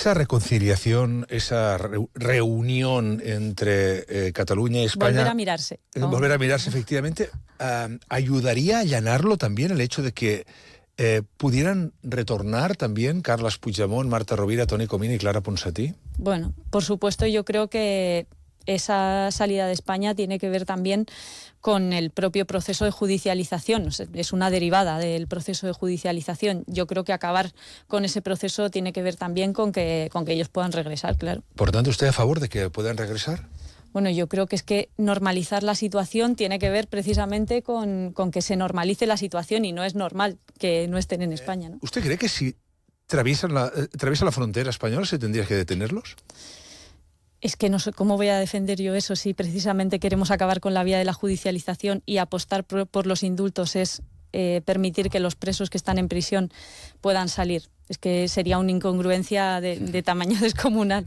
esa reconciliación, esa reunión entre eh, Cataluña y España... Volver a mirarse. Eh, volver a mirarse, efectivamente. ¿Ayudaría a allanarlo también el hecho de que pudieran retornar también Carlas Puigdemont, Marta Rovira, Toni Comín y Clara Ponsatí? Bueno, por supuesto, yo creo que esa salida de España tiene que ver también con el propio proceso de judicialización. Es una derivada del proceso de judicialización. Yo creo que acabar con ese proceso tiene que ver también con que, con que ellos puedan regresar, claro. Por tanto, ¿usted a favor de que puedan regresar? Bueno, yo creo que es que normalizar la situación tiene que ver precisamente con, que se normalice la situación y no es normal que no estén en España. ¿Usted cree que si atraviesan la, eh, atraviesan la frontera española se tendría que detenerlos? Es que no sé cómo voy a defender yo eso si precisamente queremos acabar con la vía de la judicialización y apostar por, los indultos es eh, permitir que los presos que están en prisión puedan salir. Es que sería una incongruencia de tamaño descomunal.